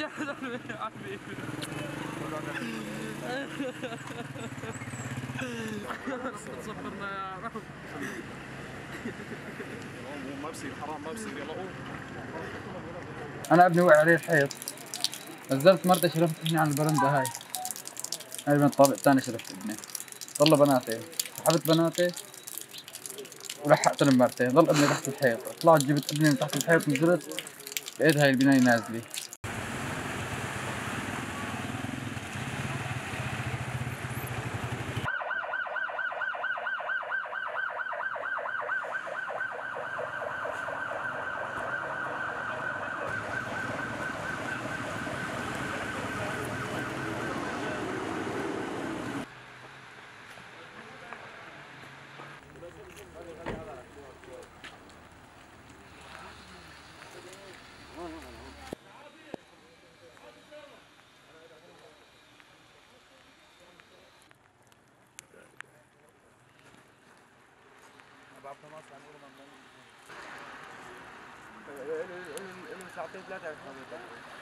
يا حبيبي صبرنا يا رب ما بصير حرام ما بصير يلا أنا أبني وقع عليه الحيط. نزلت مرتي شرفت ابني على البرندة هاي. هاي من الطابق الثاني شرفت ابني ضل بناتي. سحبت بناتي ولحقت المرتين ضل أبني تحت الحيط. طلعت جبت أبني من تحت الحيط نزلت. لقيت هاي البناية نازلة ساعتين ثلاثة